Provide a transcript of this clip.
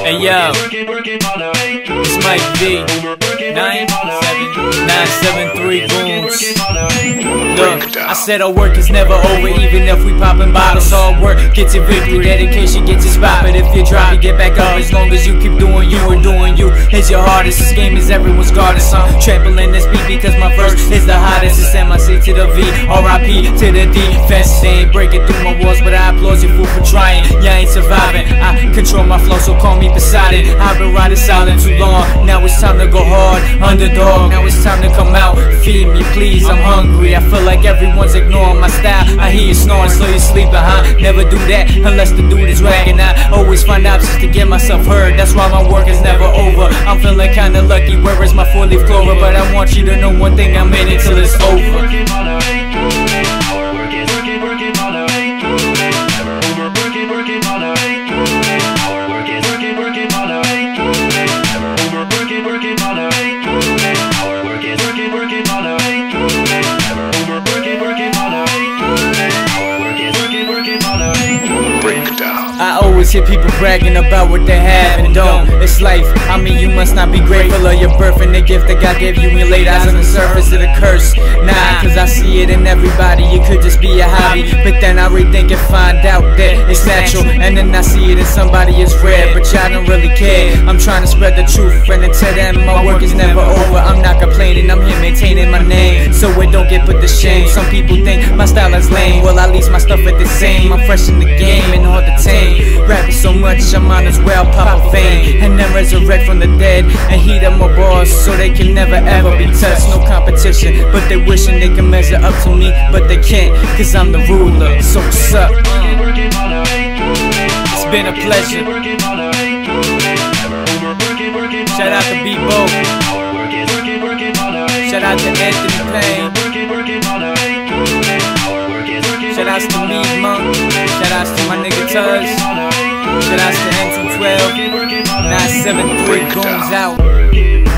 Hey yo, this might be 97973 Goons. Look, I said our work is never over, even if we poppin' bottles. Hard work gets you victory, dedication gets you spot. But if you drop, you get back up as long as you keep doing you and doing you. It's your hardest. This game is everyone's goddess. I'm trampling this beat because my verse is the hottest. It's MIC to the V, RIP to the defense. They ain't breaking through my walls, but I applaud you fool for trying. You ain't surviving. I control my flow, so call me beside it. I've been riding silent too long. Now it's time to go hard. Underdog, now it's time to come out. Feed me, please. I'm hungry. I feel like everyone's ignoring my style. I hear you snoring, so you sleeping, huh? Never do that unless the dude is ragging. I always find options to get myself heard. That's why my work is never over. I'm feeling kinda lucky. Where is my four leaf clover? But I want you to know one thing. I'm in it till it's over. Always hear people bragging about what they have and don't. It's life. I mean, you must not be grateful of your birth and the gift that God gave you. You laid eyes on the surface of the curse. Nah, cause I see it in everybody. It could just be a hobby. But then I rethink and find out that it's natural. And then I see it in somebody it's rare. But y'all don't really care. I'm trying to spread the truth and tell them my work is never over. I'm not complaining, I'm here maintaining my name. So it don't get put to shame. Some people think my style is lame. Well, at least my stuff is the same. I'm fresh in the game so much, I might as well pop a fame and then resurrect from the dead and heat up my bars so they can never ever be touched. No competition, but they wishing they can measure up to me, but they can't, cause I'm the ruler. So what's up? It's been a pleasure. Shout out to Bebo. Shout out to Anthony Payne. Shout outs to me, Monk. Shout outs to my nigga Tuz. Shout outs to N212. 973 Goons out.